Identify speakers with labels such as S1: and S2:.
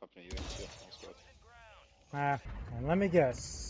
S1: talking you.
S2: Ah, and let me guess.